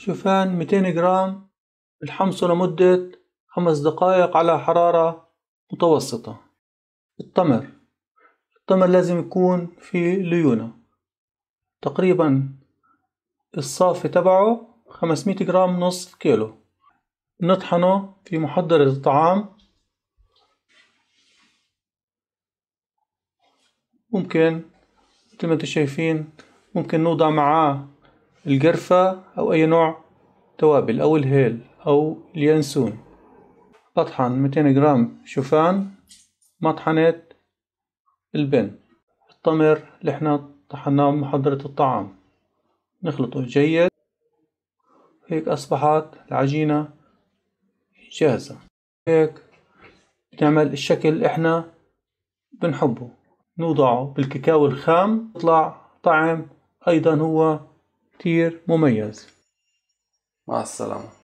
شوفان 200 جرام الحمصه لمدة خمس دقائق على حرارة متوسطة. التمر التمر لازم يكون في ليونة. تقريبا الصافي تبعه 500 جرام نص كيلو. نطحنه في محضرة الطعام. ممكن مثل ما أنتم شايفين ممكن نوضع معاه القرفة أو أي نوع توابل أو الهيل أو اليانسون. أطحن 200 جرام شوفان مطحنة البن. التمر اللي إحنا طحناه بمحضرة الطعام. نخلطه جيد. هيك أصبحت العجينة جاهزة. هيك بنعمل الشكل اللي إحنا بنحبه. نوضعه بالكاكاو الخام يطلع طعم أيضا هو كتير مميز. مع السلامة.